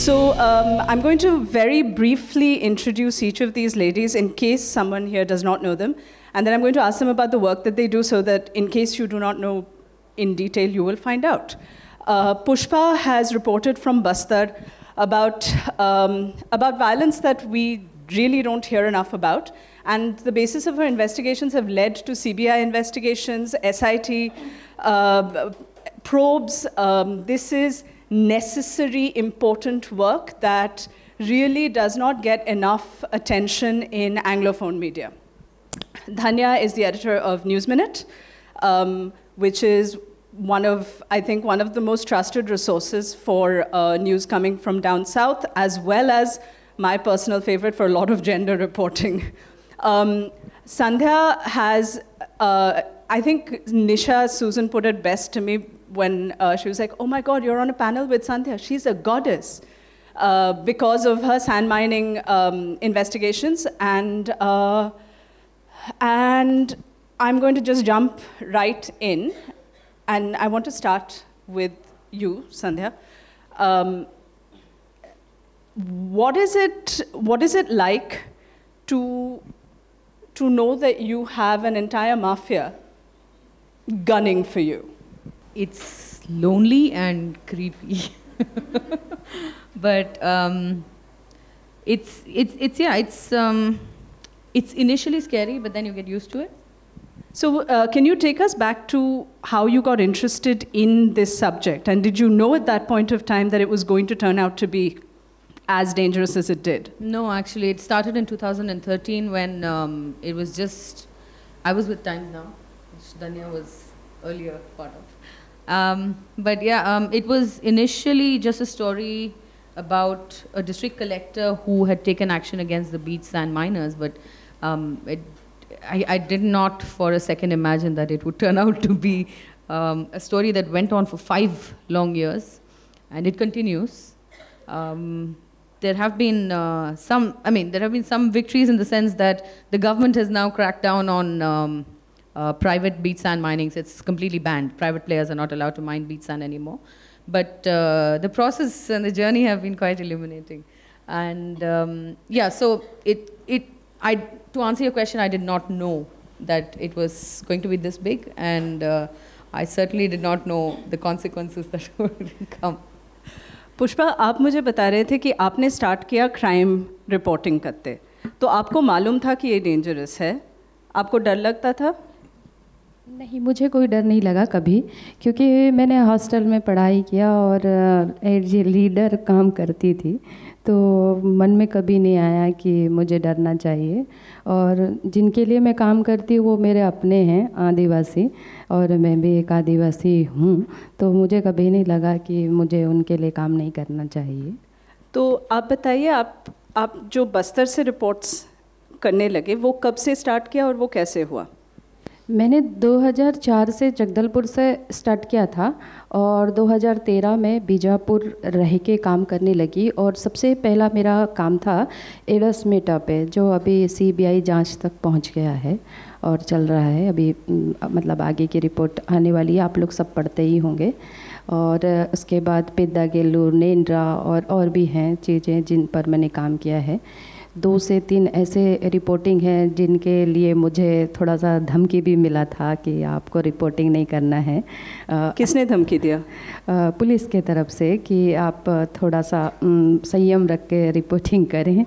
So um, I'm going to very briefly introduce each of these ladies in case someone here does not know them. And then I'm going to ask them about the work that they do so that in case you do not know in detail, you will find out. Uh, Pushpa has reported from Bastar about, um, about violence that we really don't hear enough about. And the basis of her investigations have led to CBI investigations, SIT, uh, probes. Um, this is necessary, important work that really does not get enough attention in Anglophone media. Dhanya is the editor of News Minute, um, which is one of, I think, one of the most trusted resources for uh, news coming from down south, as well as my personal favorite for a lot of gender reporting. Um, Sandhya has, uh, I think Nisha Susan put it best to me when uh, she was like, oh my God, you're on a panel with Sandhya. She's a goddess. Uh, because of her sand mining um, investigations. And, uh, and I'm going to just jump right in. And I want to start with you, Sandhya. Um, what, is it, what is it like to, to know that you have an entire mafia gunning for you? It's lonely and creepy. but um, it's, it's, it's, yeah, it's, um, it's initially scary, but then you get used to it. So, uh, can you take us back to how you got interested in this subject? And did you know at that point of time that it was going to turn out to be as dangerous as it did? No, actually, it started in 2013 when um, it was just, I was with Times Now, which Dhanya was earlier part of. Um, but yeah, um, it was initially just a story about a district collector who had taken action against the beach sand miners, but um, it, I, I, did not for a second imagine that it would turn out to be um, a story that went on for five long years, and it continues. Um, there have been uh, some, I mean, there have been some victories in the sense that the government has now cracked down on um, uh, private beach sand mining. It's completely banned. Private players are not allowed to mine beach sand anymore. But uh, the process and the journey have been quite illuminating. And um, yeah, so it, it, I, to answer your question, I did not know that it was going to be this big. And uh, I certainly did not know the consequences that would come. Pushpa आप मुझे बता रहे थे कि आपने start किया crime reporting करते तो आपको मालूम था कि ये डेंजरस है आपको डर लगता था नहीं, मुझे कोई डर नहीं लगा कभी, क्योंकि मैंने हॉस्टल में पढ़ाई किया और एज ए लीडर काम करती थी तो मन में कभी नहीं आया कि मुझे डरना चाहिए। और जिनके लिए मैं काम करती हूँ, वो मेरे अपने हैं, आदिवासी, और मैं भी एक आदिवासी हूँ तो मुझे कभी नहीं लगा कि मुझे उनके लिए काम नहीं करना चाहिए। तो आप बताइए, आप आप जो बस्तर से रिपोर्ट्स करने लगे, वो कब से स्टार्ट किया और वो कैसे हुआ? मैंने 2004 से जगदलपुर से स्टार्ट किया था और 2013 में बीजापुर रह के काम करने लगी और सबसे पहला मेरा काम था एडस मेटा पे, जो अभी सीबीआई जाँच तक पहुँच गया है और चल रहा है। अभी मतलब आगे की रिपोर्ट आने वाली है, आप लोग सब पढ़ते ही होंगे। और उसके बाद पिद्दा गेलूर नेंड्रा और और भी हैं चीज़ें जिन पर मैंने काम किया है। दो से तीन ऐसे रिपोर्टिंग हैं जिनके लिए मुझे थोड़ा सा धमकी भी मिला था कि आपको रिपोर्टिंग नहीं करना है। किसने धमकी दिया? पुलिस के तरफ़ से कि आप थोड़ा सा संयम रख के रिपोर्टिंग करें।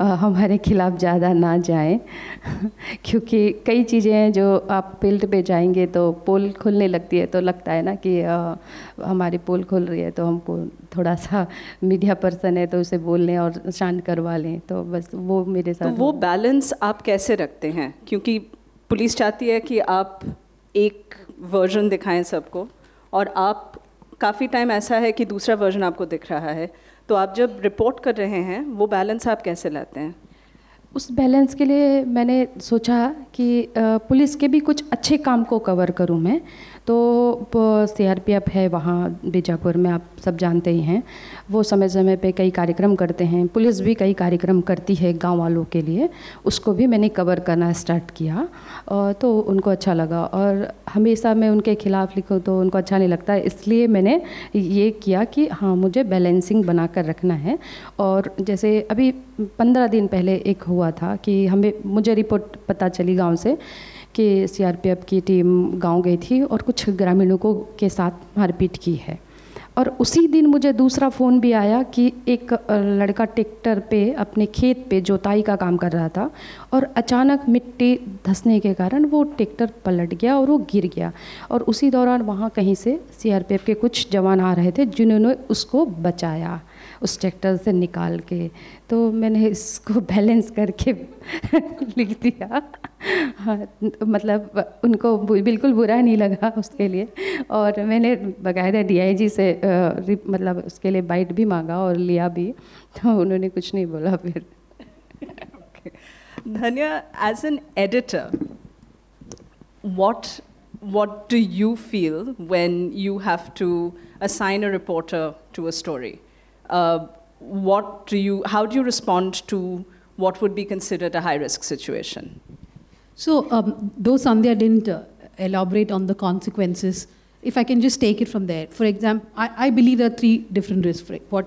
हमारे खिलाफ़ ज़्यादा ना जाएँ। क्योंकि कई चीज़ें हैं जो आप फ़ील्ड पे जाएँगे तो पोल खुलने लगती है तो लगता है ना कि हमारी पोल खुल रही है तो हमको थोड़ा सा मीडिया पर्सन है तो उसे बोल लें और शांत करवा लें तो बस वो मेरे तो साथ तो वो बैलेंस आप कैसे रखते हैं? क्योंकि पुलिस चाहती है कि आप एक वर्जन दिखाएँ सबको और आप काफ़ी टाइम ऐसा है कि दूसरा वर्जन आपको दिख रहा है तो आप जब रिपोर्ट कर रहे हैं वो बैलेंस आप कैसे लाते हैं? उस बैलेंस के लिए मैंने सोचा कि पुलिस के भी कुछ अच्छे काम को कवर करूँ मैं। तो सीआरपीएफ है, वहाँ बीजापुर में आप सब जानते ही हैं। वो समय समय पे कई कार्यक्रम करते हैं। पुलिस भी कई कार्यक्रम करती है गाँव वालों के लिए। उसको भी मैंने कवर करना स्टार्ट किया तो उनको अच्छा लगा। और हमेशा मैं उनके खिलाफ लिखूँ तो उनको अच्छा नहीं लगता। इसलिए मैंने ये किया कि हाँ मुझे बैलेंसिंग बना कर रखना है। और जैसे अभी पंद्रह दिन पहले एक हुआ था कि हमें, मुझे रिपोर्ट पता चली गाँव से कि सीआरपीएफ की टीम गाँव गई थी और कुछ ग्रामीणों को के साथ मारपीट की है। और उसी दिन मुझे दूसरा फ़ोन भी आया कि एक लड़का ट्रैक्टर पे, अपने खेत पे जोताई का काम कर रहा था और अचानक मिट्टी धंसने के कारण वो ट्रैक्टर पलट गया और वो गिर गया। और उसी दौरान वहाँ कहीं से सीआरपीएफ के कुछ जवान आ रहे थे जिन्होंने उसको बचाया। उस ट्रैक्टर से निकाल के तो मैंने इसको बैलेंस करके लिख दिया। हाँ मतलब उनको बिल्कुल बुरा नहीं लगा उसके लिए। और मैंने बाकायदा डीआईजी से आ, मतलब उसके लिए बाइट भी मांगा और लिया भी तो उन्होंने कुछ नहीं बोला फिर। Dhanya, as an editor what what do you feel when you have to assign a reporter to a story? Uh, what do you, how do you respond to what would be considered a high risk situation? So, um, though Sandhya didn't uh, elaborate on the consequences, if I can just take it from there. For example, I, I believe there are three different risks. What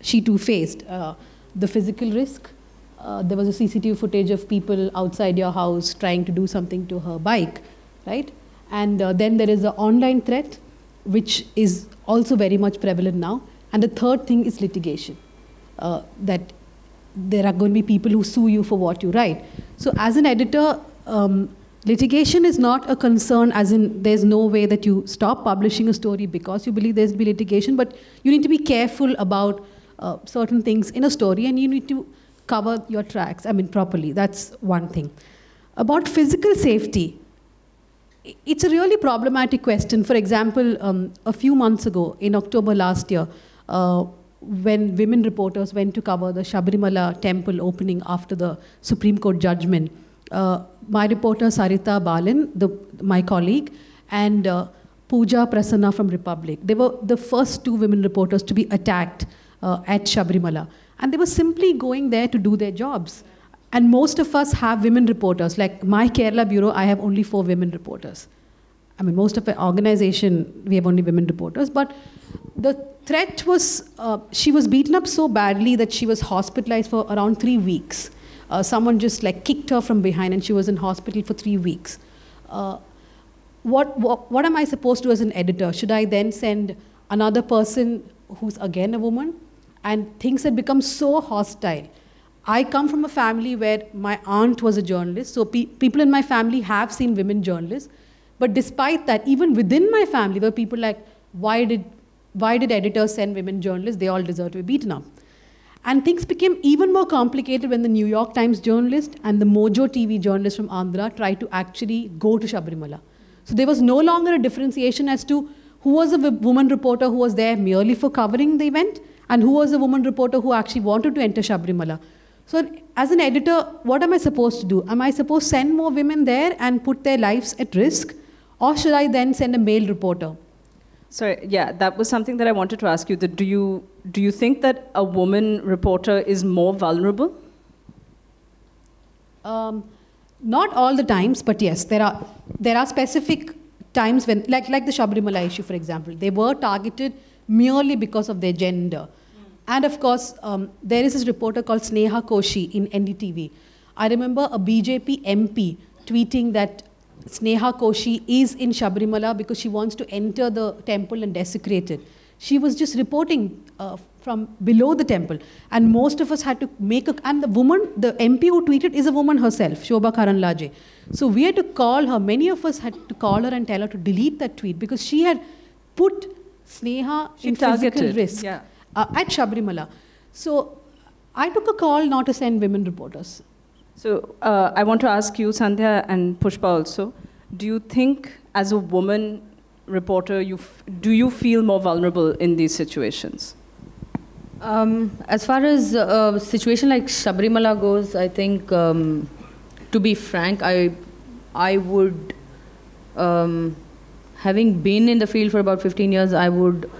she too faced uh, the physical risk. Uh, there was a CCTV footage of people outside your house trying to do something to her bike, right? And uh, then there is the online threat, which is also very much prevalent now. And the third thing is litigation. Uh, that there are going to be people who sue you for what you write. So, as an editor, um, litigation is not a concern, as in there's no way that you stop publishing a story because you believe there's to be litigation, but you need to be careful about uh, certain things in a story and you need to cover your tracks, I mean, properly. That's one thing. About physical safety, it's a really problematic question. For example, um, a few months ago, in October last year, when women reporters went to cover the Sabarimala temple opening after the Supreme Court judgment, uh, my reporter Sarita Balan, the, my colleague, and uh, Pooja Prasanna from Republic, they were the first two women reporters to be attacked uh, at Sabarimala. And they were simply going there to do their jobs. And most of us have women reporters. Like my Kerala bureau, I have only four women reporters. I mean, most of our organization, we have only women reporters. But the threat was uh, she was beaten up so badly that she was hospitalized for around three weeks. Uh, someone just like kicked her from behind and she was in hospital for three weeks. Uh, what, what, what am I supposed to do as an editor? Should I then send another person who's again a woman? And things had become so hostile. I come from a family where my aunt was a journalist, so pe- people in my family have seen women journalists. But despite that, even within my family, there were people like, why did why did editors send women journalists? They all deserve to be beaten up. And things became even more complicated when the New York Times journalist and the Mojo TV journalist from Andhra tried to actually go to Sabarimala. So there was no longer a differentiation as to who was a woman reporter who was there merely for covering the event and who was a woman reporter who actually wanted to enter Sabarimala. So, as an editor, what am I supposed to do? Am I supposed to send more women there and put their lives at risk? Or should I then send a male reporter? Sorry, yeah, that was something that I wanted to ask you. That do you do you think that a woman reporter is more vulnerable? Um, not all the times, but yes, there are there are specific times when, like like the Sabarimala issue, for example, they were targeted merely because of their gender. Mm. And of course, um, there is this reporter called Sneha Koshy in NDTV. I remember a BJP MP tweeting that Sneha Koshy is in Sabarimala because she wants to enter the temple and desecrate it. She was just reporting uh, from below the temple. And most of us had to make a. And the woman, the MP who tweeted, is a woman herself, Shobha Karandlaje. So we had to call her. Many of us had to call her and tell her to delete that tweet because she had put Sneha she in targeted, physical risk yeah. uh, at Sabarimala. So I took a call not to send women reporters. So uh, I want to ask you, Sandhya and Pushpa also, do you think as a woman reporter, you do you feel more vulnerable in these situations? Um, as far as a uh, situation like Sabarimala goes, I think, um, to be frank, I, I would, um, having been in the field for about 15 years, I would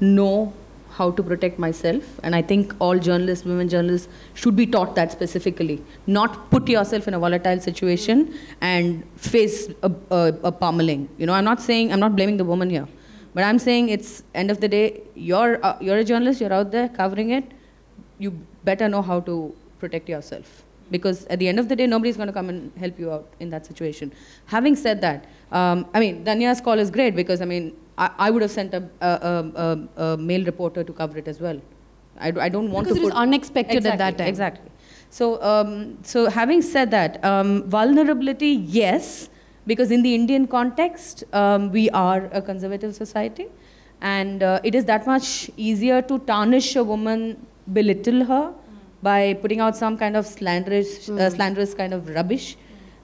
know how to protect myself. And I think all journalists, women journalists, should be taught that specifically. Not put yourself in a volatile situation and face a, a, a pummeling. You know, I'm not saying, I'm not blaming the woman here. But I'm saying it's end of the day, you're, uh, you're a journalist, you're out there covering it, you better know how to protect yourself. Because at the end of the day, nobody's going to come and help you out in that situation. Having said that, um, I mean, Dhanya's call is great because, I mean, I, I would have sent a, a, a, a, male reporter to cover it as well. I, I don't want because to it was unexpected exactly, at that time. Exactly. So, um, so having said that, um, vulnerability, yes, because in the Indian context, um, we are a conservative society, and uh, it is that much easier to tarnish a woman, belittle her, by putting out some kind of slanderous, mm. uh, slanderous kind of rubbish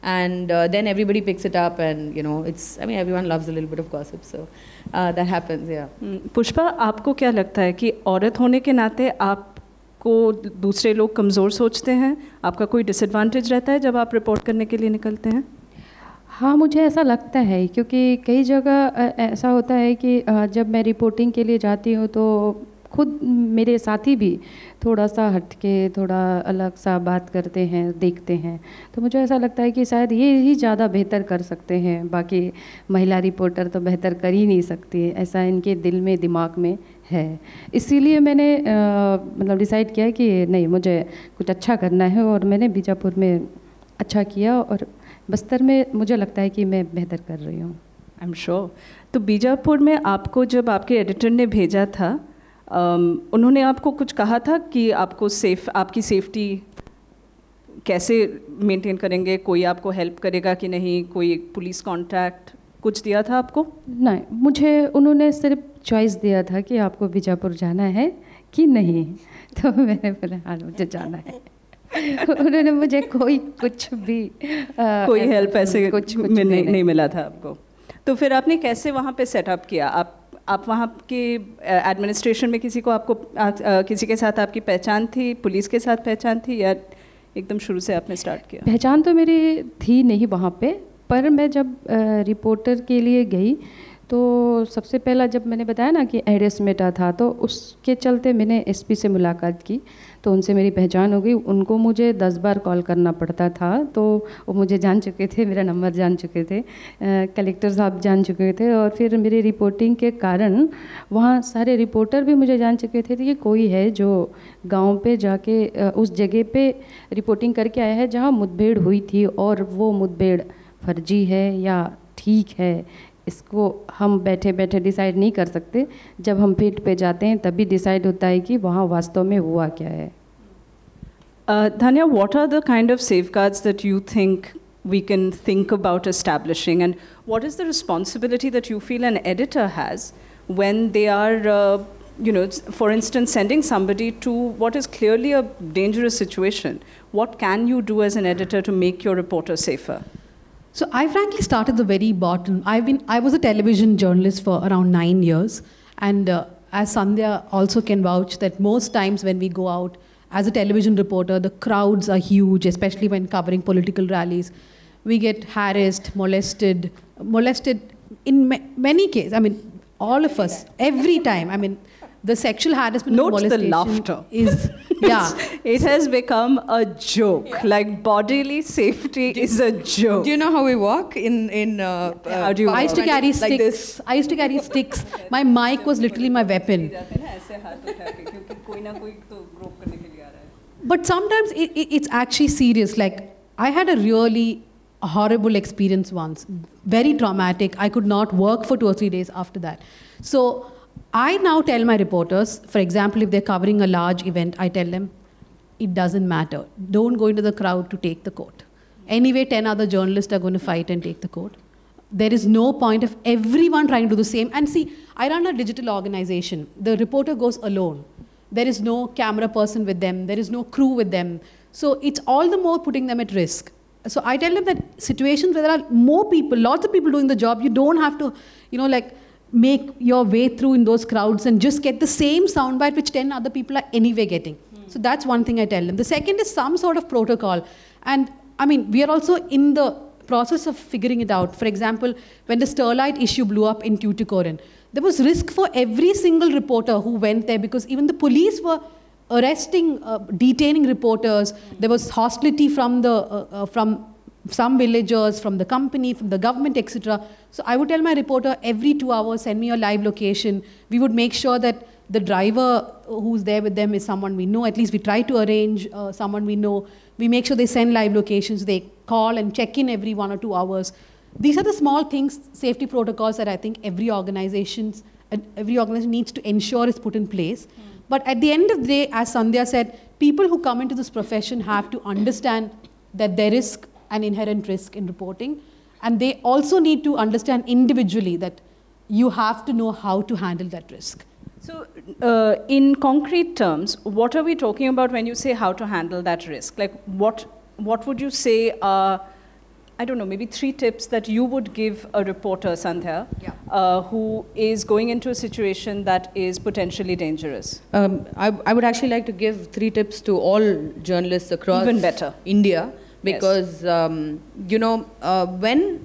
and uh, then everybody picks it up and you know it's i mean everyone loves a little bit of gossip so uh, that happens yeah. Pushpa आपको क्या लगता है कि औरत होने के नाते आपको दूसरे लोग कमज़ोर सोचते हैं? आपका कोई डिसएडवांटेज रहता है जब आप रिपोर्ट करने के लिए निकलते हैं? हाँ मुझे ऐसा लगता है क्योंकि कई जगह ऐसा होता है कि जब मैं रिपोर्टिंग के लिए जाती हूँ तो खुद मेरे साथी भी थोड़ा सा हट के थोड़ा अलग सा बात करते हैं, देखते हैं। तो मुझे ऐसा लगता है कि शायद ये ही ज़्यादा बेहतर कर सकते हैं। बाकी महिला रिपोर्टर तो बेहतर कर ही नहीं सकती, ऐसा इनके दिल में, दिमाग में है। इसीलिए मैंने मतलब डिसाइड किया कि नहीं, मुझे कुछ अच्छा करना है और मैंने बीजापुर में अच्छा किया और बस्तर में मुझे लगता है कि मैं बेहतर कर रही हूँ। आई एम श्योर तो बीजापुर में आपको जब आपके एडिटर ने भेजा था उन्होंने आपको कुछ कहा था कि आपको सेफ़ आपकी सेफ्टी कैसे मेंटेन करेंगे? कोई आपको हेल्प करेगा कि नहीं? कोई पुलिस कांटेक्ट कुछ दिया था आपको? नहीं मुझे उन्होंने सिर्फ़ चॉइस दिया था कि आपको बीजापुर जाना है कि नहीं। तो मैंने बोला हाँ मुझे जाना है। उन्होंने मुझे कोई कुछ भी आ, कोई हेल्प ऐसे कुछ, कुछ नहीं, नहीं। मिला था आपको। तो फिर आपने कैसे वहाँ पे सेटअप किया? आप आप वहाँ के एडमिनिस्ट्रेशन में किसी को आपको आ, आ, किसी के साथ आपकी पहचान थी पुलिस के साथ पहचान थी या एकदम शुरू से आपने स्टार्ट किया? पहचान तो मेरी थी नहीं वहाँ पे पर मैं जब रिपोर्टर के लिए गई तो सबसे पहला जब मैंने बताया ना कि एड्रेस मेटा था तो उसके चलते मैंने एसपी से मुलाकात की तो उनसे मेरी पहचान हो गई। उनको मुझे दस बार कॉल करना पड़ता था तो वो मुझे जान चुके थे, मेरा नंबर जान चुके थे कलेक्टर साहब जान चुके थे और फिर मेरी रिपोर्टिंग के कारण वहाँ सारे रिपोर्टर भी मुझे जान चुके थे कि कोई है जो गाँव पे जाके उस जगह पे रिपोर्टिंग करके आया है जहाँ मुठभेड़ हुई थी और वो मुठभेड़ फर्जी है या ठीक है इसको हम बैठे बैठे डिसाइड नहीं कर सकते। जब हम फ़ील्ड पे जाते हैं, तभी डिसाइड होता है कि वहाँ वास्तव में हुआ क्या है। Dhanya what are the kind of safeguards that you think we can think about establishing and what is the responsibility that you feel an editor has when they are you know for instance sending somebody to what is clearly a dangerous situation what can you do as an editor to make your reporter safer so I frankly started the very bottom. I've been, I was a television journalist for around nine years. And uh, as Sandhya also can vouch that most times when we go out as a television reporter, the crowds are huge, especially when covering political rallies. We get harassed, molested, molested in ma many cases. I mean, all of us, every time. I mean, the sexual harassment Note the laughter. is yeah. It has become a joke. Yeah. like bodily safety do, is a joke. do you know how we walk in in uh, uh, how do you I used to carry like sticks. This. I used to carry sticks. My mic was literally my weapon. But sometimes it, it, it's actually serious. Like I had a really horrible experience once. Very traumatic. I could not work for two or three days after that. So I now tell my reporters, for example, if they're covering a large event, I tell them, it doesn't matter. Don't go into the crowd to take the court. Anyway, 10 other journalists are going to fight and take the court. There is no point of everyone trying to do the same. And see, I run a digital organization. The reporter goes alone. There is no camera person with them. There is no crew with them. So it's all the more putting them at risk. So I tell them that situations where there are more people, lots of people doing the job, you don't have to, you know, like make your way through in those crowds and just get the same soundbite which 10 other people are anyway getting. Mm. So that's one thing I tell them. The second is some sort of protocol. And I mean, we are also in the process of figuring it out. For example, when the Sterlite issue blew up in Tuticorin, there was risk for every single reporter who went there because even the police were arresting, uh, detaining reporters. There was hostility from the uh, uh, from some villagers, from the company, from the government, etc. So I would tell my reporter every two hours, send me your live location. We would make sure that the driver who's there with them is someone we know. At least we try to arrange uh, someone we know. We make sure they send live locations. They call and check in every one or two hours. These are the small things, safety protocols that I think every organization, every organization needs to ensure is put in place. Mm. But at the end of the day, as Sandhya said, people who come into this profession have to understand that there is an inherent risk in reporting. And they also need to understand individually that you have to know how to handle that risk. So, uh, in concrete terms, what are we talking about when you say how to handle that risk? Like, what, what would you say are, I don't know, maybe three tips that you would give a reporter, Sandhya, yeah. uh, who is going into a situation that is potentially dangerous? Um, I, I would actually like to give three tips to all journalists across Even better. India because, yes. um, you know, uh, when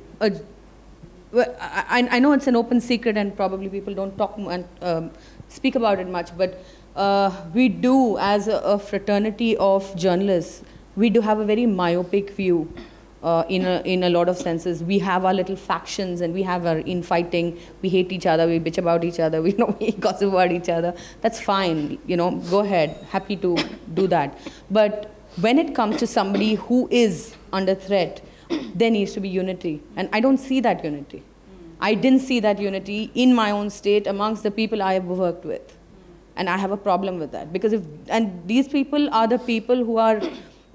I, I know it's an open secret and probably people don't talk and um, speak about it much, but uh, we do, as a, a, fraternity of journalists, we do have a very myopic view uh, in, a, in a lot of senses. We have our little factions and we have our infighting. We hate each other, we bitch about each other, we, you know, we gossip about each other. That's fine, you know, go ahead, happy to do that. But when it comes to somebody who is under threat, there needs to be unity. And I don't see that unity. I didn't see that unity in my own state amongst the people I have worked with. And I have a problem with that. Because if, and these people are the people who are,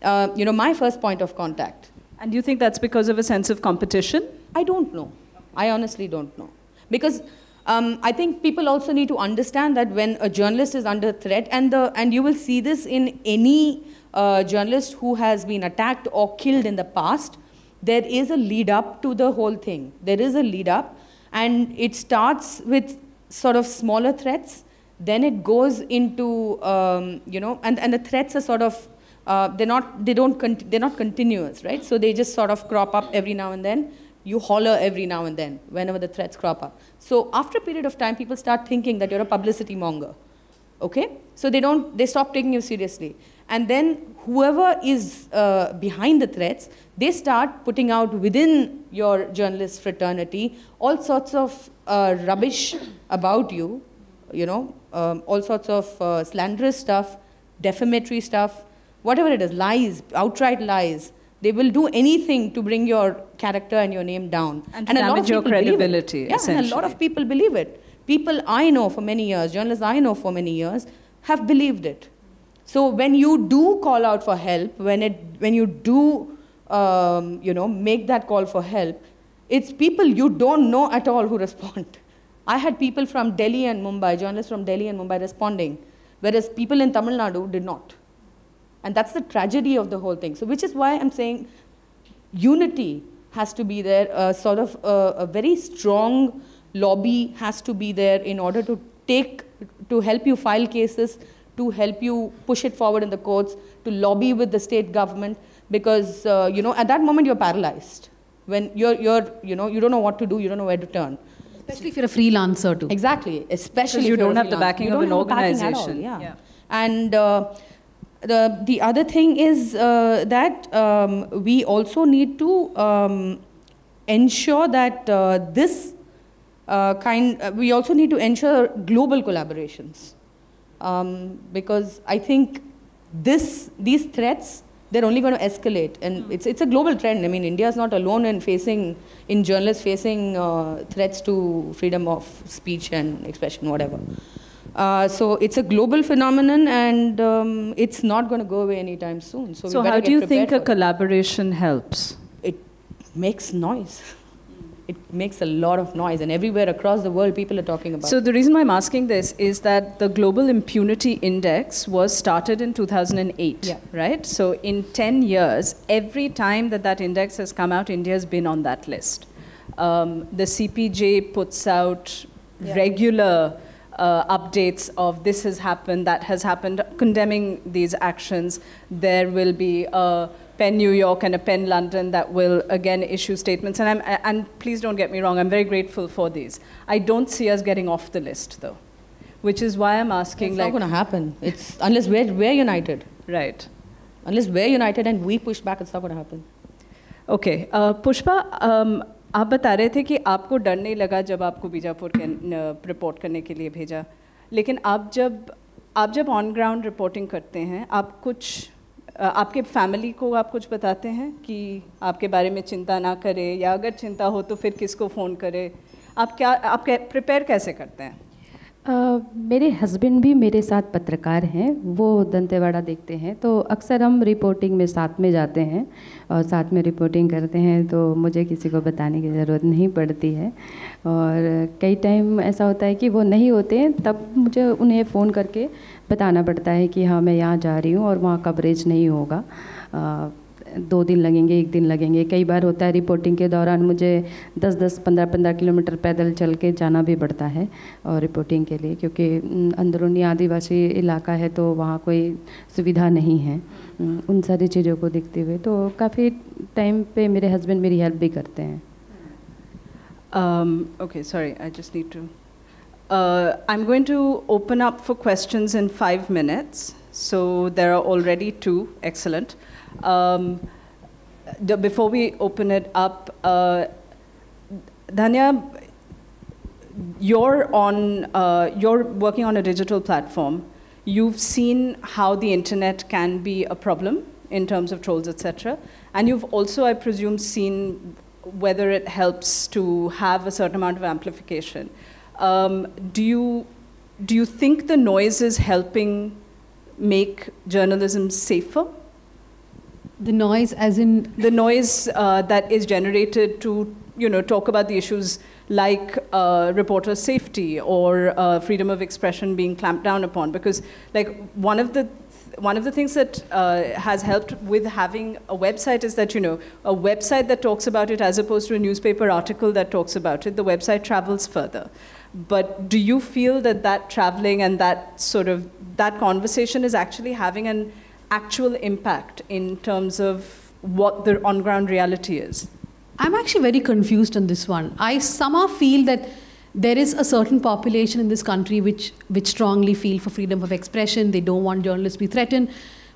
uh, you know, my first point of contact. And do you think that's because of a sense of competition? I don't know. I honestly don't know. Because um, I think people also need to understand that when a journalist is under threat, and, the, and you will see this in any uh, journalist who has been attacked or killed in the past, there is a lead up to the whole thing. There is a lead up, and it starts with sort of smaller threats. Then it goes into, um, you know, and, and the threats are sort of, uh, they're not, they don't, they're not continuous, right? So they just sort of crop up every now and then. You holler every now and then whenever the threats crop up. So after a period of time, people start thinking that you're a publicity monger. Okay? So they don't, they stop taking you seriously. And then whoever is uh, behind the threats, they start putting out within your journalist fraternity all sorts of uh, rubbish about you, you know, um, all sorts of uh, slanderous stuff, defamatory stuff, whatever it is, lies, outright lies. They will do anything to bring your character and your name down. And, and a lot of credibility, Yeah, and a lot of people believe it. People I know for many years, journalists I know for many years, have believed it. So when you do call out for help, when, it, when you do um, you know, make that call for help, it's people you don't know at all who respond. I had people from Delhi and Mumbai, journalists from Delhi and Mumbai responding, whereas people in Tamil Nadu did not. And that's the tragedy of the whole thing. So, which is why I'm saying unity has to be there, uh, sort of a, a very strong lobby has to be there in order to take, to help you file cases, to help you push it forward in the courts, to lobby with the state government, because uh, you know at that moment you're paralyzed. When you're, you're, you know, you don't know what to do, you don't know where to turn. Especially if you're a freelancer too. Exactly, especially you don't have the backing of an organization. yeah. yeah. And uh, the, the other thing is uh, that um, we also need to um, ensure that uh, this uh, kind, uh, we also need to ensure global collaborations um, because I think this, these threats, they're only going to escalate. And mm. it's, it's a global trend. I mean, India is not alone in facing, in journalists facing uh, threats to freedom of speech and expression, whatever. Uh, so it's a global phenomenon and um, it's not going to go away anytime soon. So, so how do you think a collaboration helps? It makes noise it makes a lot of noise and everywhere across the world people are talking about so the reason why i'm asking this is that the global impunity index was started in 2008 yeah. right so in 10 years every time that that index has come out india has been on that list um, the cpj puts out yeah. regular uh, updates of this has happened, that has happened, condemning these actions. There will be a PEN New York and a PEN London that will again issue statements. And, I'm, and please don't get me wrong, I'm very grateful for these. I don't see us getting off the list though, which is why I'm asking. It's like, not going to happen. It's unless we're, we're united. Right. Unless we're united and we push back, it's not going to happen. Okay, uh, Pushpa. Um, आप बता रहे थे कि आपको डर नहीं लगा जब आपको बीजापुर रिपोर्ट करने के लिए भेजा लेकिन आप जब आप जब ऑन ग्राउंड रिपोर्टिंग करते हैं आप कुछ आपके फैमिली को आप कुछ बताते हैं कि आपके बारे में चिंता ना करें या अगर चिंता हो तो फिर किसको फ़ोन करें? आप क्या आप प्रिपेयर कैसे करते हैं? अ, मेरे हस्बैंड भी मेरे साथ पत्रकार हैं वो दंतेवाड़ा देखते हैं तो अक्सर हम रिपोर्टिंग में साथ में जाते हैं और साथ में रिपोर्टिंग करते हैं तो मुझे किसी को बताने की ज़रूरत नहीं पड़ती है। और कई टाइम ऐसा होता है कि वो नहीं होते हैं तब मुझे उन्हें फ़ोन करके बताना पड़ता है कि हाँ मैं यहाँ जा रही हूँ और वहाँ कवरेज नहीं होगा। अ, दो दिन लगेंगे एक दिन लगेंगे। कई बार होता है रिपोर्टिंग के दौरान मुझे 10-10 15-15 किलोमीटर पैदल चल के जाना भी पड़ता है और रिपोर्टिंग के लिए क्योंकि अंदरूनी आदिवासी इलाका है तो वहाँ कोई सुविधा नहीं है उन सारी चीज़ों को देखते हुए। तो काफ़ी टाइम पे मेरे हस्बैंड मेरी हेल्प भी करते हैं। Okay sorry I just need to. Uh, I'm going to open up for questions in five minutes. So there are already two. Excellent. Um, the, before we open it up, uh, you're on. Uh, you're working on a digital platform. You've seen how the internet can be a problem in terms of trolls, etc. And you've also, I presume, seen whether it helps to have a certain amount of amplification. Um, do you do you think the noise is helping make journalism safer? The noise, as in The noise uh, that is generated to you know talk about the issues like uh, reporter safety or uh, freedom of expression being clamped down upon, because like one of the one of the things that uh, has helped with having a website is that you know a website that talks about it as opposed to a newspaper article that talks about it the website travels further but do you feel that that traveling and that sort of that conversation is actually having an actual impact in terms of what the on ground reality is I'm actually very confused on this one. I somehow feel that there is a certain population in this country which, which strongly feel for freedom of expression. They don't want journalists to be threatened.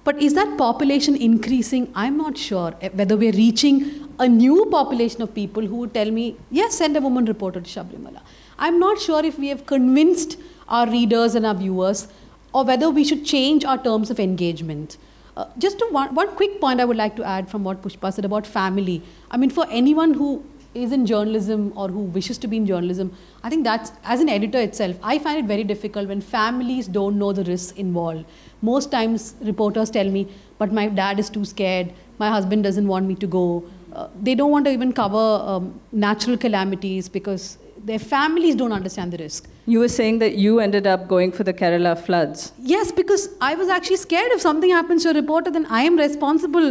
But is that population increasing? I'm not sure eh, whether we're reaching a new population of people who would tell me, yes, send a woman reporter to Sabarimala. I'm not sure if we have convinced our readers and our viewers or whether we should change our terms of engagement. Uh, just to one, one quick point I would like to add from what Pushpa said about family. I mean, for anyone who is in journalism or who wishes to be in journalism, I think that's, as an editor itself, I find it very difficult when families don't know the risks involved. Most times, reporters tell me, but my dad is too scared, my husband doesn't want me to go. Uh, they don't want to even cover um, natural calamities because their families don't understand the risk. you were saying that you ended up going for the kerala floods Yes, because I was actually scared if something happens to a reporter, then I am responsible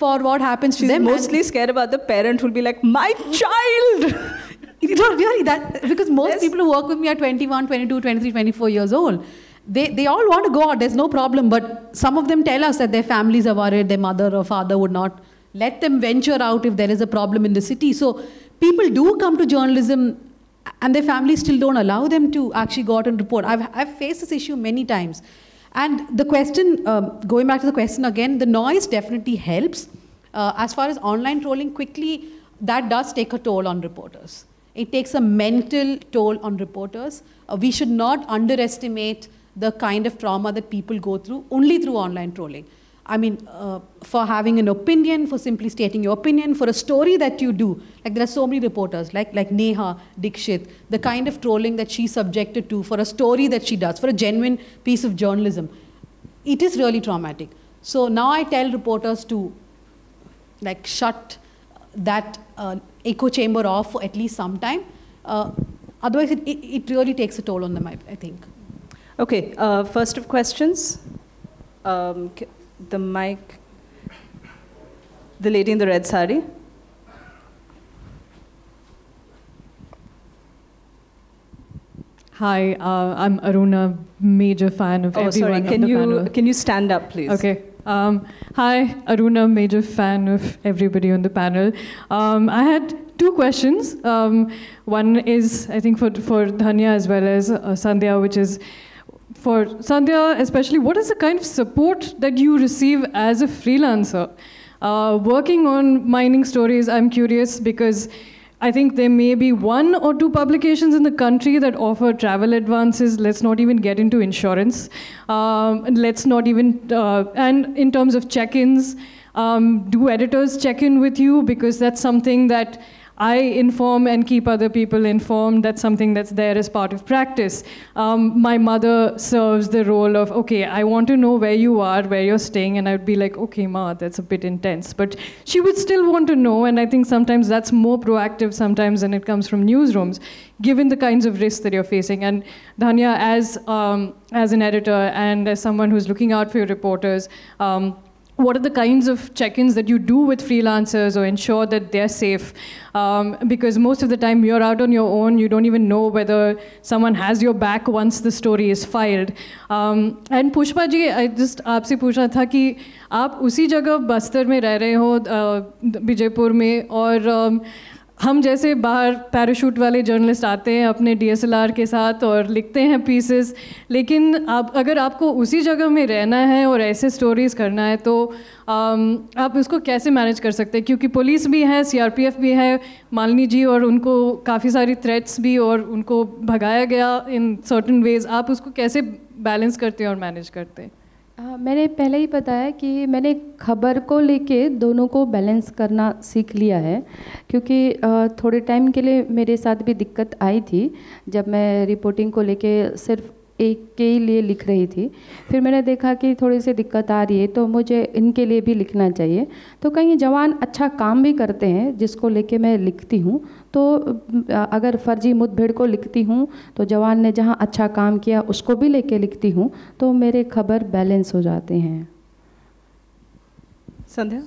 for what happens to she's them. And- mostly scared about the parent who'll be like my child You know, really, that because most Yes. people who work with me are 21, 22, 23, 24 years old. They, they all want to go out, there's no problem. But some of them tell us that their families are worried, their mother or father would not let them venture out if there is a problem in the city. So people do come to journalism and their families still don't allow them to actually go out and report. I've, I've faced this issue many times. And the question, um, going back to the question again, the noise definitely helps. Uh, as far as online trolling, quickly, that does take a toll on reporters. It takes a mental toll on reporters. Uh, we should not underestimate the kind of trauma that people go through only through online trolling. I mean, uh, for having an opinion, for simply stating your opinion, for a story that you do. Like there are so many reporters, like like Neha Dixit, the kind of trolling that she's subjected to for a story that she does, for a genuine piece of journalism. It is really traumatic. So now I tell reporters to like shut that uh, echo chamber off for at least some time. Uh, otherwise, it, it, it really takes a toll on them, I, I think. Okay, uh, first of questions. Um, the mic. The lady in the red sari. Hi, uh, I'm Aruna, major fan of Oh, everyone sorry. on Can you panel. can you stand up, please? Okay. Um, hi, Aruna, major fan of everybody on the panel. Um, I had two questions. Um, one is, I think, for, for Dhanya as well as uh, Sandhya, which is for Sandhya, especially, what is the kind of support that you receive as a freelancer? Uh, working on mining stories, I'm curious because I think there may be one or two publications in the country that offer travel advances. Let's not even get into insurance. Um, let's not even, uh, and in terms of check ins, um, do editors check in with you? Because that's something that I inform and keep other people informed. That's something that's there as part of practice. Um, my mother serves the role of, okay, I want to know where you are, where you're staying, and I'd be like, okay, ma, that's a bit intense. But she would still want to know, and I think sometimes that's more proactive sometimes when it comes from newsrooms, given the kinds of risks that you're facing. And Dhanya, as, um, as an editor and as someone who's looking out for your reporters, um, what are the kinds of check-ins that you do with freelancers or ensure that they're safe um, because most of the time you're out on your own you don't even know whether someone has your back once the story is filed um, and pushpa ji i just aapse puchna tha ki aap usi jagah bastar mein reh rahe ho uh, Vijaypur में और um, हम जैसे बाहर parachute वाले journalist आते हैं अपने DSLR के साथ और लिखते हैं पीसेस लेकिन आप अगर आपको उसी जगह में रहना है और ऐसे स्टोरीज़ करना है तो आम, आप उसको कैसे मैनेज कर सकते हैं? क्योंकि पुलिस भी है सीआरपीएफ भी है मालिनी जी और उनको काफ़ी सारी थ्रेट्स भी और उनको भगाया गया इन सर्टन वेज आप उसको कैसे बैलेंस करते हैं और मैनेज करते हैं? मैंने पहले ही बताया कि मैंने खबर को लेके दोनों को बैलेंस करना सीख लिया है, क्योंकि थोड़े टाइम के लिए मेरे साथ भी दिक्कत आई थी, जब मैं रिपोर्टिंग को लेके सिर्फ़ एक के ही लिए लिख रही थी फिर मैंने देखा कि थोड़ी सी दिक्कत आ रही है तो मुझे इनके लिए भी लिखना चाहिए तो कहीं जवान अच्छा काम भी करते हैं जिसको लेके मैं लिखती हूँ तो अगर फर्जी मुठभेड़ को लिखती हूँ तो जवान ने जहाँ अच्छा काम किया उसको भी लेके लिखती हूँ तो मेरे खबर बैलेंस हो जाते हैं Sandhya?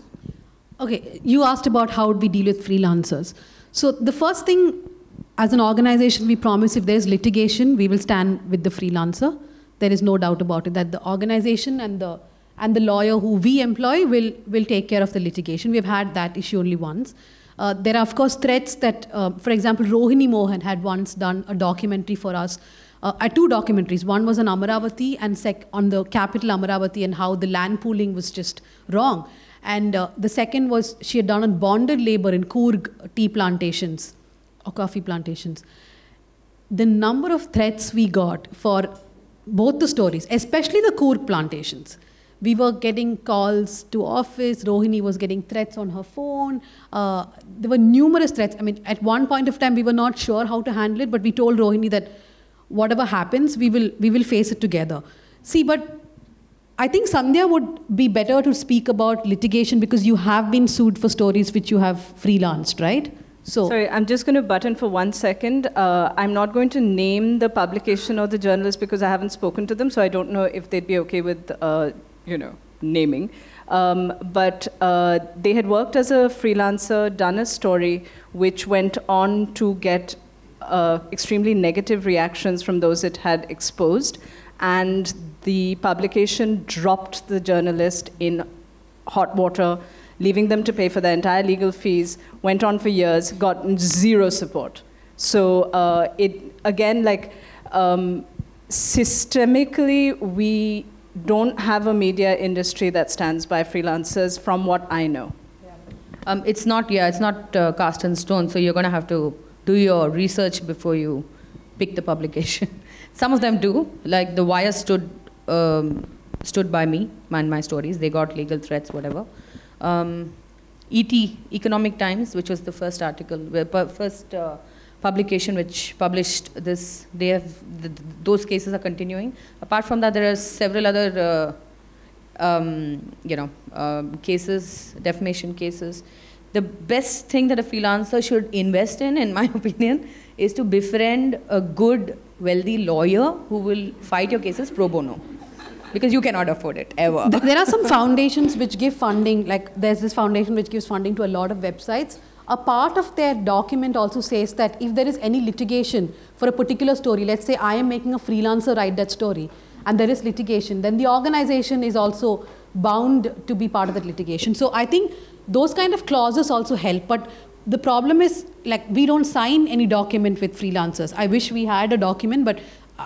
Okay, you asked about how we deal with freelancers. So the first thing as an organization, we promise if there's litigation, we will stand with the freelancer. There is no doubt about it that the organization and the and the lawyer who we employ will will take care of the litigation. We've had that issue only once. Uh, there are of course threats that, uh, for example, Rohini Mohan had once done a documentary for us. Uh, uh two documentaries. One was on Amaravati and sec- on the capital Amaravati and how the land pooling was just wrong. And uh, the second was she had done on bonded labor in Coorg tea plantations or coffee plantations. The number of threats we got for both the stories, especially the Coorg plantations. We were getting calls to office. Rohini was getting threats on her phone. Uh, there were numerous threats. I mean, at one point of time, we were not sure how to handle it, but we told Rohini that whatever happens, we will we will face it together. See, but I think Sandhya would be better to speak about litigation because you have been sued for stories which you have freelanced, right? So Sorry, I'm just going to button for one second. Uh, I'm not going to name the publication or the journalist because I haven't spoken to them, so I don't know if they'd be okay with, uh, you know, naming. Um, but uh, they had worked as a freelancer, done a story which went on to get uh, extremely negative reactions from those it had exposed, and the publication dropped the journalist in hot water leaving them to pay for their entire legal fees, went on for years, got zero support. So uh, it, again, like, um, systemically, we don't have a media industry that stands by freelancers from what I know. Um, it's not, yeah, it's not uh, cast in stone, so you're going to have to do your research before you pick the publication. Some of them do, like The Wire stood, um, stood by me and my stories. They got legal threats, whatever. Um, ET, Economic Times, which was the first article, first uh, publication which published this, they have, th those cases are continuing. Apart from that, there are several other, uh, um, you know, uh, cases, defamation cases. The best thing that a freelancer should invest in, in my opinion, is to befriend a good, wealthy lawyer who will fight your cases pro bono because you cannot afford it ever. there are some foundations which give funding, like there's this foundation which gives funding to a lot of websites. A part of their document also says that if there is any litigation for a particular story, let's say I am making a freelancer write that story, and there is litigation, then the organization is also bound to be part of that litigation. So I think those kind of clauses also help. But the problem is like we don't sign any document with freelancers. I wish we had a document, but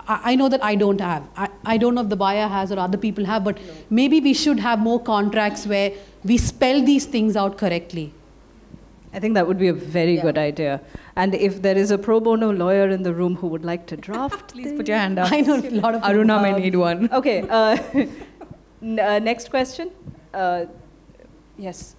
I, I know that I don't have. I, I don't know if the buyer has or other people have, but no. maybe we should have more contracts where we spell these things out correctly. I think that would be a very yeah. good idea. And if there is a pro bono lawyer in the room who would like to draft, please put your hand up. I know a lot of Aruna may need one. Okay. Uh, uh, next question. Uh, yes.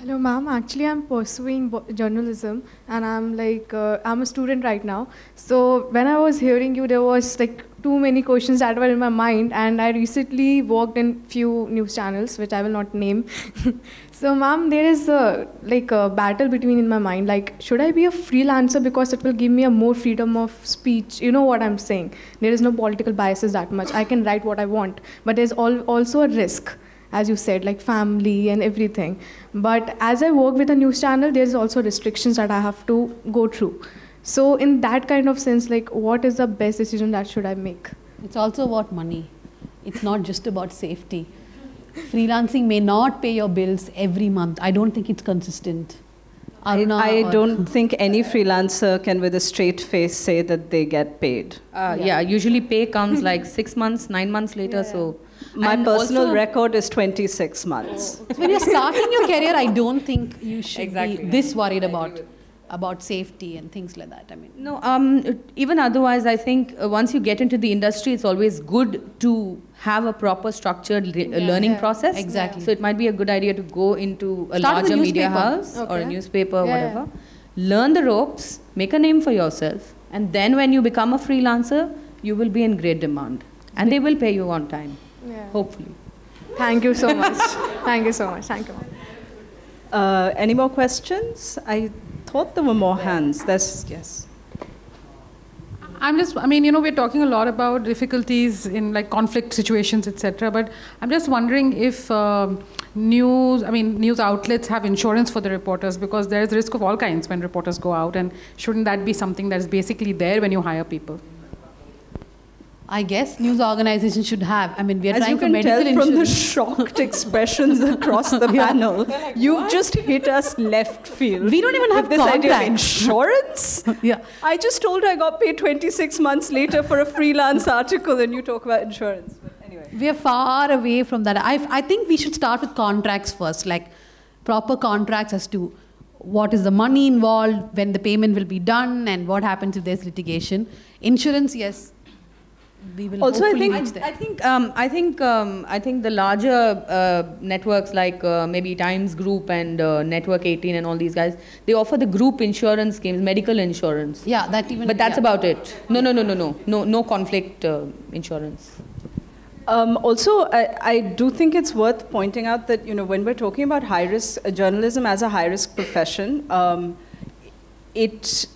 Hello, ma'am. Actually, I'm pursuing journalism, and I'm like, uh, I'm a student right now. So when I was hearing you, there was like too many questions that were in my mind and i recently worked in few news channels which i will not name. So ma'am there is a like a battle between in my mind. Like should i be a freelancer because it will give me a more freedom of speech? You know what i'm saying. There is no political biases that much. I can write what i want but there's al- also a risk as you said like family and everything but as i work with a news channel there's also restrictions that i have to go through so in that kind of sense, like what is the best decision that should I make? It's also about money. It's not just about safety. Freelancing may not pay your bills every month. I don't think it's consistent. Aruna, I, don't think any freelancer can, with a straight face, say that they get paid. Uh, yeah. yeah. usually pay comes like six months, nine months later. Yeah. So my and personal record is 26 months. when you're starting your career, I don't think you should exactly. be this worried about about safety and things like that. I mean, no. Um, even otherwise, I think uh, once you get into the industry, it's always good to have a proper structured le- yeah, learning yeah. process. Exactly. So it might be a good idea to go into a Start larger media house okay. or a newspaper, yeah, whatever. Learn the ropes, make a name for yourself, and then when you become a freelancer, you will be in great demand, and they will pay you on time. Hopefully. Thank you so much. Thank you so much. Thank you. Uh, any more questions? I thought there were more hands. There's, yes. I'm just, I mean, you know, we're talking a lot about difficulties in like conflict situations, etc. But I'm just wondering if um, news, I mean, news outlets have insurance for the reporters because there is risk of all kinds when reporters go out, and shouldn't that be something that is basically there when you hire people? I guess news organizations should have. I mean, we are As trying you can medical tell insurance. from the shocked expressions across the panel, like, you've what? just hit us left field. We don't even have this contract. idea of insurance. yeah. I just told her I got paid 26 months later for a freelance article, and you talk about insurance. But anyway, we are far away from that. I I think we should start with contracts first, like proper contracts as to what is the money involved, when the payment will be done, and what happens if there's litigation. Insurance, yes, we will also I think I, I, think um, I think um, I think the larger uh, networks like uh, maybe Times Group and uh, Network 18 and all these guys they offer the group insurance schemes medical insurance. Yeah that even but that's yeah. about it. No no no no no. No no conflict uh, insurance. Um, also, I, I, do think it's worth pointing out that you know when we're talking about high risk uh, journalism as a high risk profession, um, it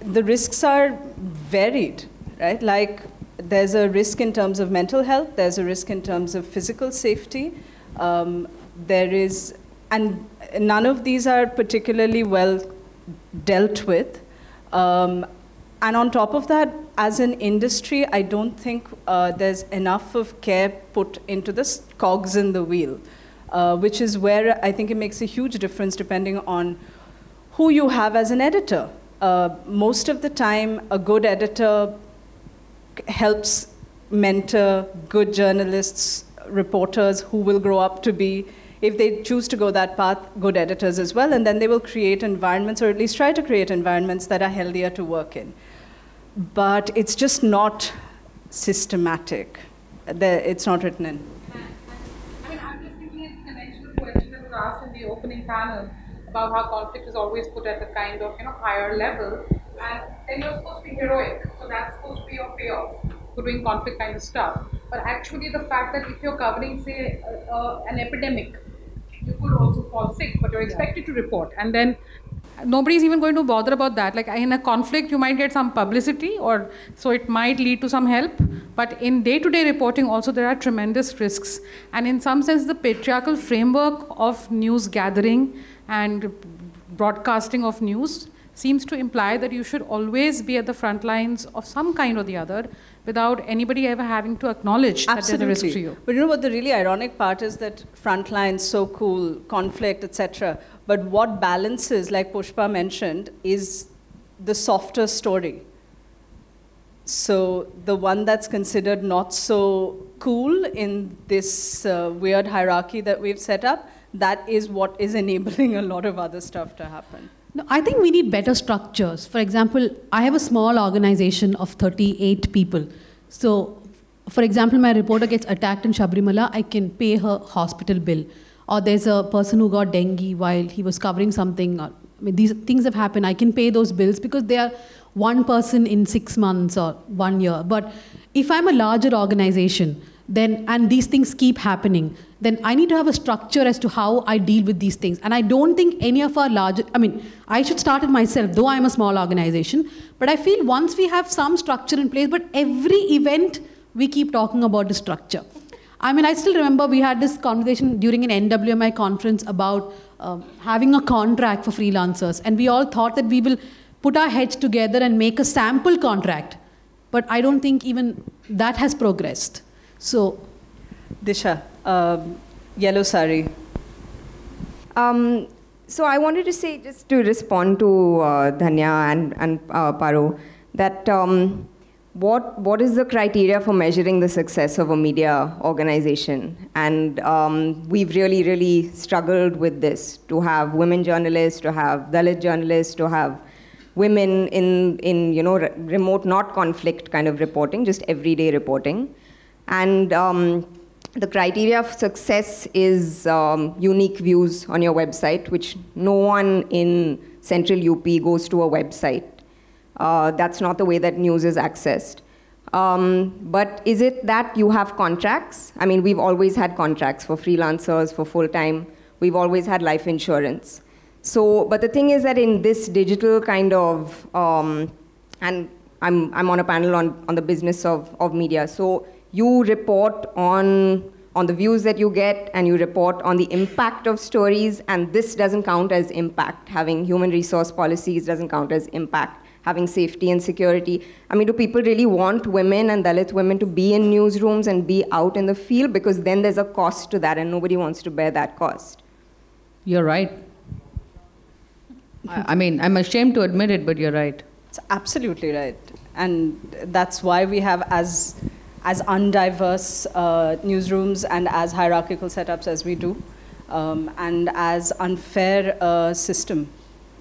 the risks are varied right? Like there's a risk in terms of mental health, there's a risk in terms of physical safety. Um, there is, and none of these are particularly well dealt with. Um, and on top of that, as an industry, I don't think uh, there's enough of care put into the cogs in the wheel, uh, which is where I think it makes a huge difference depending on who you have as an editor. Uh, most of the time, a good editor helps mentor good journalists, reporters who will grow up to be, if they choose to go that path, good editors as well, and then they will create environments, or at least try to create environments that are healthier to work in. But it's just not systematic. It's not written in. I mean, I'm just thinking it's connection to question that was asked in the opening panel about how conflict is always put at a kind of you know higher level and then you're supposed to be heroic. So that's supposed to be your payoff for doing conflict kind of stuff. But actually, the fact that if you're covering, say, uh, uh, an epidemic, you could also fall sick, but you're expected yeah. to report. And then nobody's even going to bother about that. Like in a conflict, you might get some publicity, or so it might lead to some help. But in day to day reporting, also, there are tremendous risks. And in some sense, the patriarchal framework of news gathering and broadcasting of news seems to imply that you should always be at the front lines of some kind or the other without anybody ever having to acknowledge Absolutely. that there's a risk to you. But you know what the really ironic part is that frontline, so cool, conflict, etc. But what balances, like Pushpa mentioned, is the softer story. So the one that's considered not so cool in this uh, weird hierarchy that we've set up, that is what is enabling a lot of other stuff to happen. No, I think we need better structures. For example, I have a small organization of 38 people. So, for example, my reporter gets attacked in Sabarimala, I can pay her hospital bill. Or there's a person who got dengue while he was covering something. I mean, these things have happened. I can pay those bills because they are one person in six months or one year. But if I'm a larger organization, then and these things keep happening, then I need to have a structure as to how I deal with these things. And I don't think any of our larger, I mean, I should start it myself, though I'm a small organization. But I feel once we have some structure in place, but every event we keep talking about the structure. I mean, I still remember we had this conversation during an NWMI conference about um, having a contract for freelancers, and we all thought that we will put our heads together and make a sample contract. But I don't think even that has progressed. So, Disha, um, yellow sari. Um, so I wanted to say, just to respond to uh, Dhanya and, and uh, Paro, that um, what, what is the criteria for measuring the success of a media organization? And um, we've really, really struggled with this, to have women journalists, to have Dalit journalists, to have women in, in you know, re remote, not conflict kind of reporting, just everyday reporting. And um, the criteria of success is um, unique views on your website, which no one in central UP goes to a website. Uh, that's not the way that news is accessed. Um, but is it that you have contracts? I mean, we've always had contracts for freelancers, for full time. We've always had life insurance. So, but the thing is that in this digital kind of, um, and I'm, I'm on a panel on, on the business of, of media. So you report on on the views that you get and you report on the impact of stories and this doesn't count as impact. Having human resource policies doesn't count as impact. Having safety and security. I mean do people really want women and dalit women to be in newsrooms and be out in the field? Because then there's a cost to that and nobody wants to bear that cost. You're right. I, I mean i'm ashamed to admit it but you're right. It's absolutely right. And that's why we have as as undiverse uh, newsrooms and as hierarchical setups as we do, um, and as unfair a system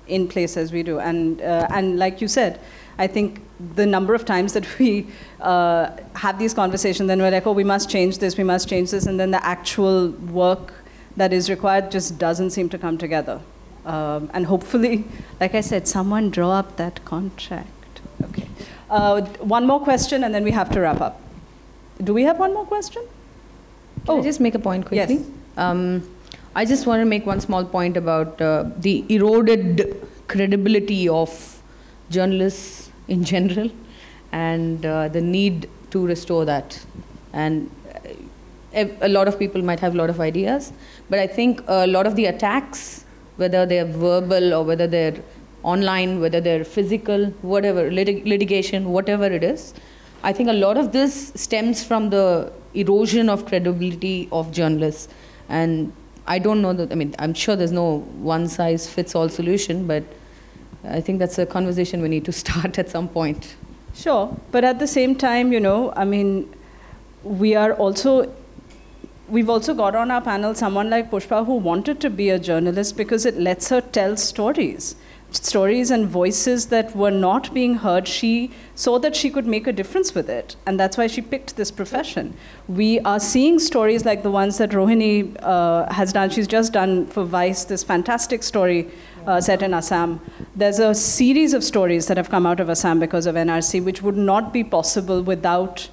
in place as we do. And, uh, and like you said, I think the number of times that we uh, have these conversations, then we're like, oh, we must change this, we must change this, and then the actual work that is required just doesn't seem to come together. Um, and hopefully, like I said, someone draw up that contract. Okay. Uh, one more question, and then we have to wrap up. Do we have one more question? Can oh. I just make a point quickly? Yes. Um, I just want to make one small point about uh, the eroded credibility of journalists in general and uh, the need to restore that. And uh, a lot of people might have a lot of ideas, but I think a lot of the attacks, whether they're verbal or whether they're online, whether they're physical, whatever, lit litigation, whatever it is, I think a lot of this stems from the erosion of credibility of journalists. And I don't know that, I mean, I'm sure there's no one size fits all solution, but I think that's a conversation we need to start at some point. Sure. But at the same time, you know, I mean, we are also we've also got on our panel someone like Pushpa who wanted to be a journalist because it lets her tell stories stories and voices that were not being heard, she saw that she could make a difference with it. And that's why she picked this profession. We are seeing stories like the ones that Rohini uh, has done. She's just done for Vice this fantastic story uh, set in Assam. There's a series of stories that have come out of Assam because of NRC, which would not be possible without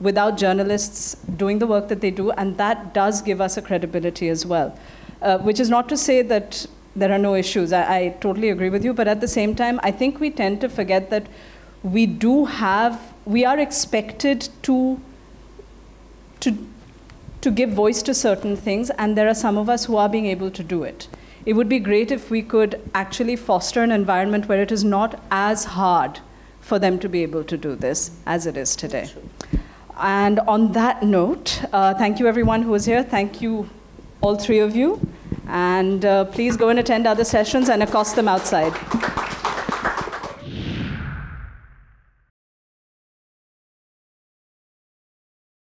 without journalists doing the work that they do, and that does give us a credibility as well. Uh, which is not to say that there are no issues. I, I totally agree with you. But at the same time, I think we tend to forget that we do have, we are expected to, to, to give voice to certain things, and there are some of us who are being able to do it. It would be great if we could actually foster an environment where it is not as hard for them to be able to do this as it is today. And on that note, uh, thank you everyone who was here. Thank you, all three of you. And uh, please go and attend other sessions and accost them outside.